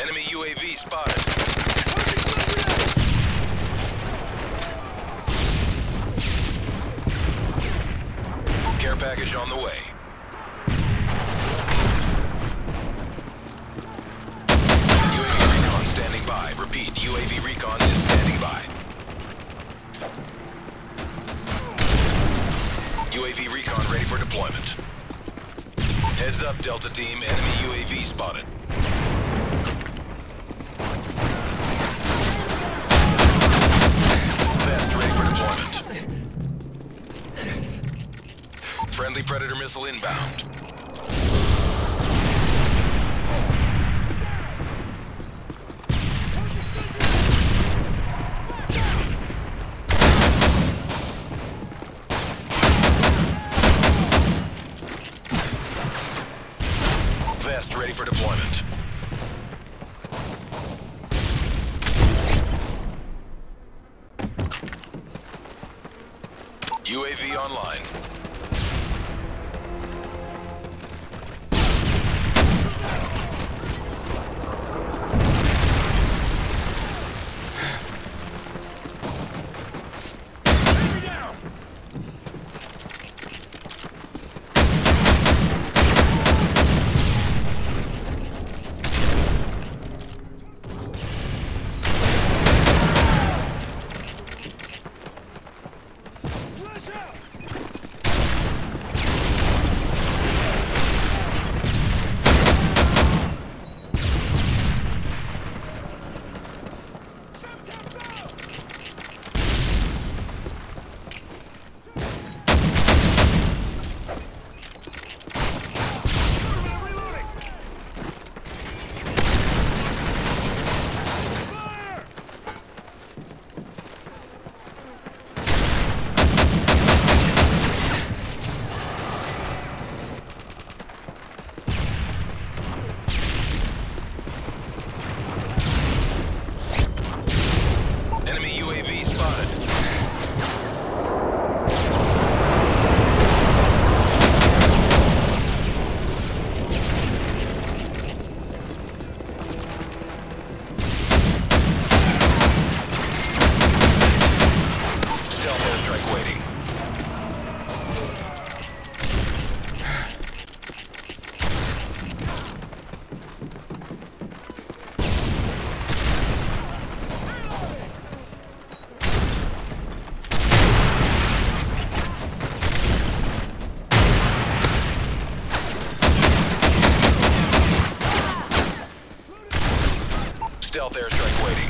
Enemy UAV spotted. Care package on the way. UAV recon standing by. Repeat, UAV recon is standing by. UAV recon ready for deployment. Heads up, Delta Team. Enemy UAV spotted. Friendly Predator missile inbound. Vest ready for deployment. UAV online. Stealth airstrike waiting.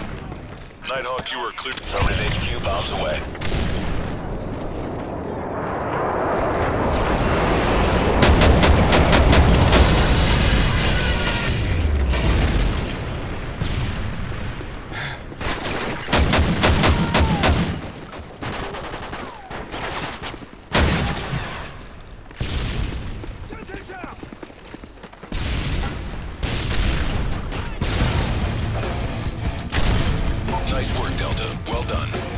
Nighthawk, you are clear. Zone HQ, bombs away. Work, Delta. Well done.